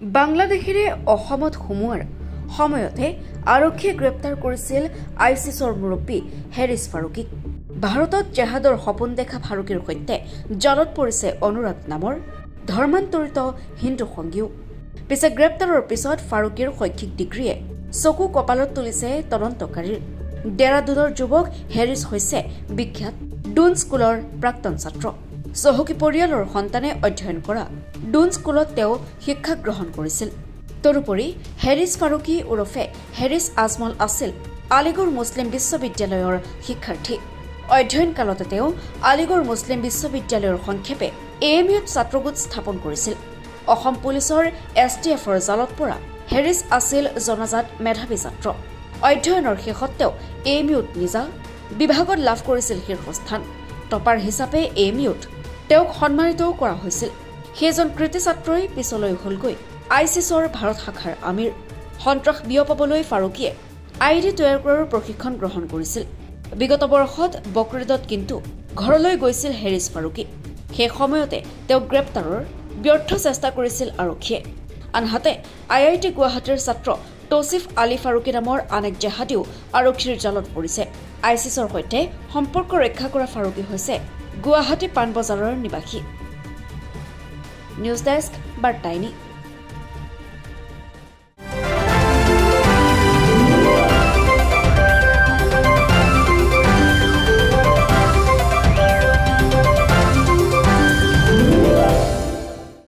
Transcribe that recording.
বাংলাদেশীৰে অসমত সোমোৱাৰ সময়তে আৰক্ষীয়ে গ্ৰেপ্তাৰ কৰিছিল আইচিছৰ মুৰব্বী হেৰিছ ফাৰুকীক। ভাৰতত জেহাদৰ সপোন দেখা ফাৰুকীৰ সৈতে জালত পৰিছে অনুৰাগ নামৰ ধৰ্মান্তৰিত হিন্দু সংগীও পিছে গ্ৰেপ্তাৰৰ পিছত ফাৰুকীৰ শৈক্ষিক ডিগ্ৰীয়ে চকু কপালত তুলিছে তদন্তকাৰীৰ। ডেৰাডুনৰ যুৱক হেৰিছ হৈছে বিখ্যাত ডুন স্কুলৰ প্ৰাক্তন ছাত্ৰ। চহকী পৰিয়ালৰ সন্তানে অধ্যয়ন কৰা ডুন স্কুলত তেওঁ শিক্ষা গ্ৰহণ কৰিছিল। তদুপৰি হেৰিছ ফাৰুকী ওৰফে হেৰিছ আজমল আছিল আলিগড় মুছলিম বিশ্ববিদ্যালয়ৰ শিক্ষাৰ্থী। অধ্যয়নকালতে তেওঁ আলিগড় মুছলিম বিশ্ববিদ্যালয়ৰ সংক্ষেপে এ এম ইউত ছাত্ৰগোট স্থাপন কৰিছিল। অসম পুলিচৰ এছ টি এফৰ জালত পৰা হেৰিছ আছিল জনাজাত মেধাৱী ছাত্ৰ। অধ্যয়নৰ শেষত তেওঁ এ এম ইউত নিজা বিভাগত লাভ কৰিছিল শীৰ্ষস্থান। টপাৰ হিচাপে এ এম ইউত তেওঁক সন্মানিতও কৰা হৈছিল। সেইজন কৃতি ছাত্ৰই পিছলৈ হলগৈ। আই চিছৰ ভাৰত শাখাৰ আমিৰ সন্ত্ৰাস বিয়পাবলৈ ফাৰুকীয়ে আই ডি তৈয়াৰ কৰাৰ প্ৰশিক্ষণ গ্ৰহণ কৰিছিল। বিগত বৰ্ষত বকৰিদত কিন্তু ঘৰলৈ গৈছিল হেৰিছ ফাৰুকী। সেই সময়তে তেওঁক গ্ৰেপ্তাৰৰ ব্যৰ্থ চেষ্টা কৰিছিল আৰক্ষীয়ে। আনহাতে আই আই টি গুৱাহাটীৰ ছাত্ৰ তৌচিফ আলী ফাৰুকী নামৰ আন এক জেহাদীও আৰক্ষীৰ জালত পৰিছে। আই চিছৰ সৈতে সম্পৰ্ক ৰক্ষা কৰা ফাৰুকী হৈছে গুৱাহাটী পাণবজাৰৰ নিবাসী। News desk বাৰ্তাইনী।